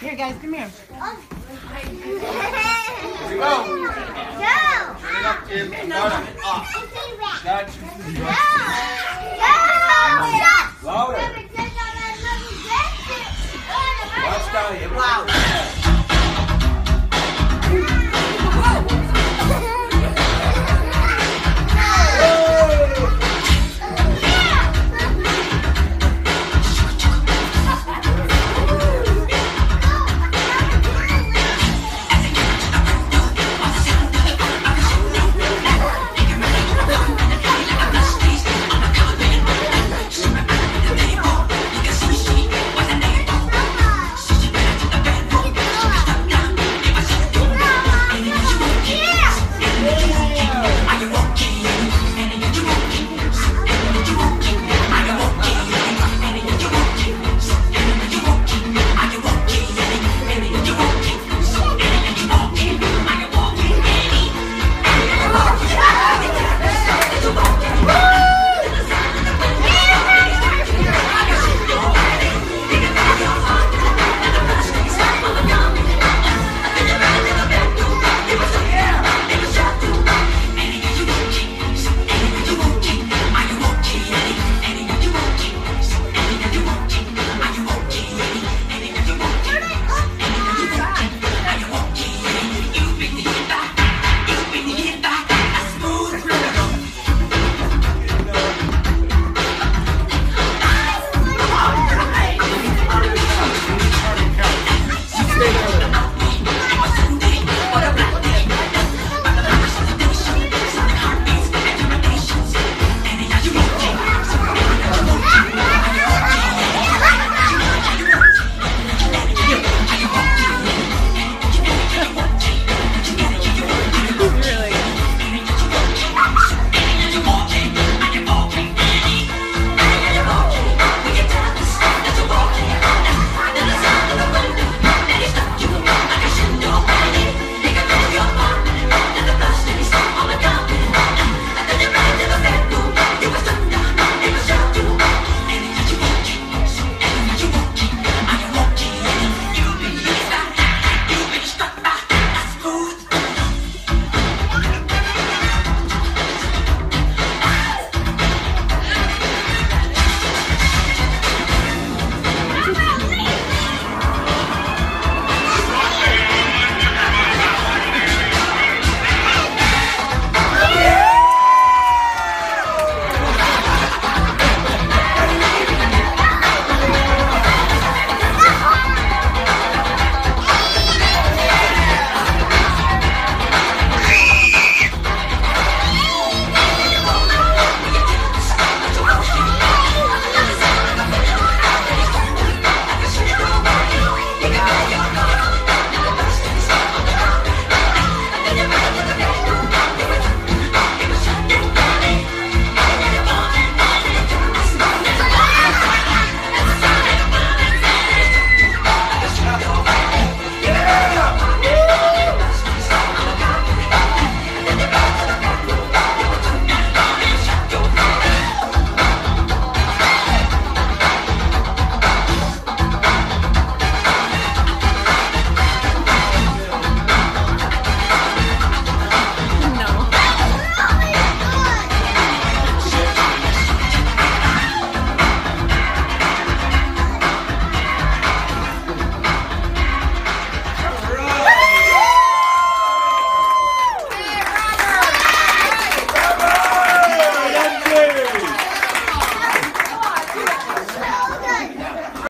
Here, guys, come here. Go. go. Turn it